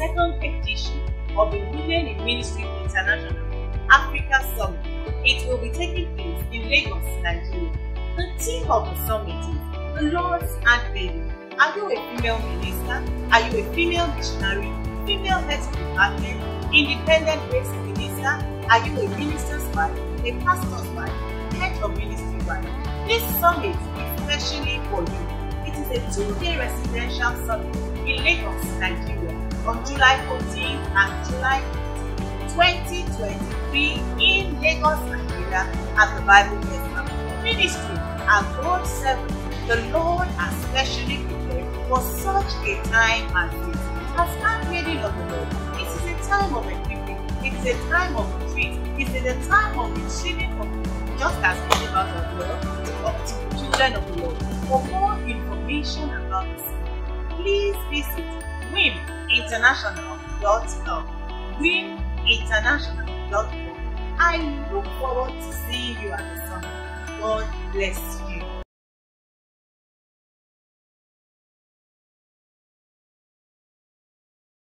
second edition of the Women in Ministry International Africa Summit. It will be taking place in Lagos, Nigeria. The theme of the summit is The Lord's Handmaiden. Are you a female minister? Are you a female missionary? Female head of department? Independent based minister? Are you a minister's wife? A pastor's wife? Head of ministry wife? This summit is especially for you. A two-day residential summit in Lagos, Nigeria on July 14th and July 2023 in Lagos, Nigeria at the Bible Festival. Ministry at God 7. The Lord has specially prepared for such a time as this. As handmaiden of the Lord, it is a time of equipping, it is a time of retreat, it is a time of receiving from just as many of Lord to the children of the please visit wiminternational.com. wiminternational.com. I look forward to seeing you at the summit. God bless you.